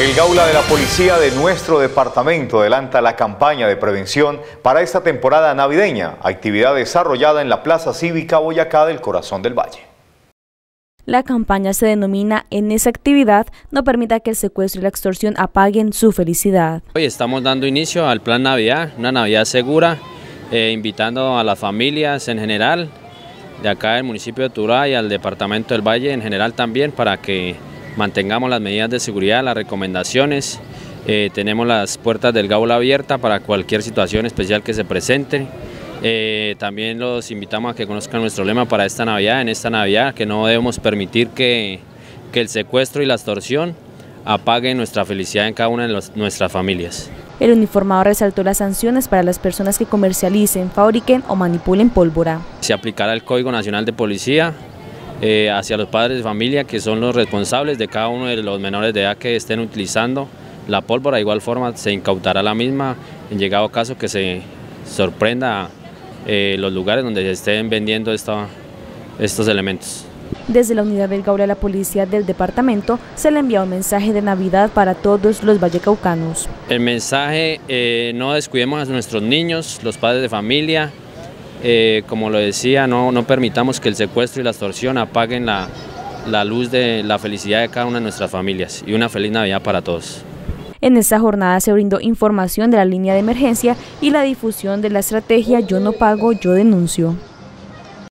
El Gaula de la Policía de nuestro departamento adelanta la campaña de prevención para esta temporada navideña, actividad desarrollada en la Plaza Cívica Boyacá del Corazón del Valle. La campaña se denomina En esa actividad no permita que el secuestro y la extorsión apaguen su felicidad. Hoy estamos dando inicio al plan Navidad, una Navidad segura, eh, invitando a las familias en general, de acá del municipio de Turá y al departamento del Valle en general también para que mantengamos las medidas de seguridad, las recomendaciones, eh, tenemos las puertas del gaula abiertas para cualquier situación especial que se presente. Eh, también los invitamos a que conozcan nuestro lema para esta Navidad, en esta Navidad, que no debemos permitir que, el secuestro y la extorsión apaguen nuestra felicidad en cada una de nuestras familias. El uniformado resaltó las sanciones para las personas que comercialicen, fabriquen o manipulen pólvora. Se aplicará el Código Nacional de Policía, eh, hacia los padres de familia que son los responsables de cada uno de los menores de edad que estén utilizando la pólvora. De igual forma se incautará la misma en llegado caso que se sorprenda eh, los lugares donde se estén vendiendo estos elementos. Desde la unidad del Gaula de la Policía del departamento se le envía un mensaje de Navidad para todos los vallecaucanos. El mensaje, eh, no descuidemos a nuestros niños, los padres de familia, eh, como lo decía, no, permitamos que el secuestro y la extorsión apaguen la, la luz de la felicidad de cada una de nuestras familias y una feliz Navidad para todos. En esta jornada se brindó información de la línea de emergencia y la difusión de la estrategia Yo no pago, yo denuncio.